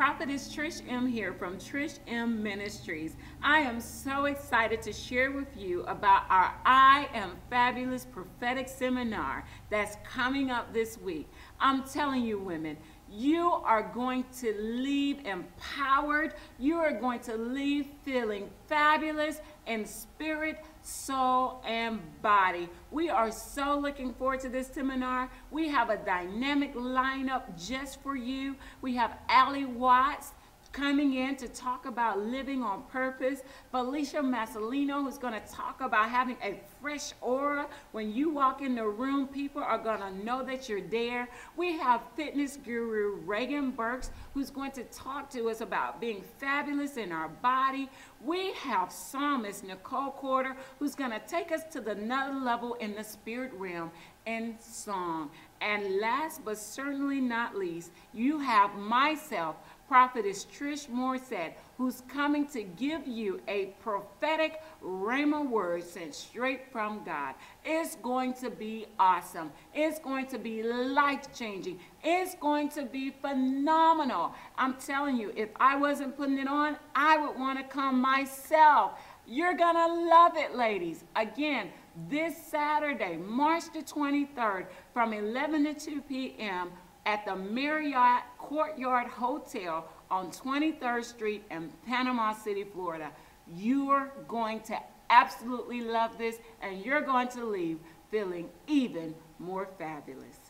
Prophetess Trish M here from Trish M Ministries. I am so excited to share with you about our I Am Fabulous prophetic seminar that's coming up this week. I'm telling you, women, you are going to leave empowered. You are going to leave feeling fabulous in spirit, soul, and body. We are so looking forward to this seminar. We have a dynamic lineup just for you. We have Allie Watts, coming in to talk about living on purpose. Felicia Massolino, who's going to talk about having a fresh aura. When you walk in the room, people are going to know that you're there. We have fitness guru Reagan Burks, who's going to talk to us about being fabulous in our body. We have psalmist Nicole Corder, who's going to take us to the another level in the spirit realm and song. And last but certainly not least, you have myself, prophetess Trish Morrissette, who's coming to give you a prophetic rhema word sent straight from God. It's going to be awesome. It's going to be life-changing. It's going to be phenomenal. I'm telling you, if I wasn't putting it on, I would want to come myself. You're going to love it, ladies. Again, this Saturday, March the 23rd, from 11 to 2 p.m., at the Marriott Courtyard Hotel on 23rd Street in Panama City, Florida. You're going to absolutely love this and you're going to leave feeling even more fabulous.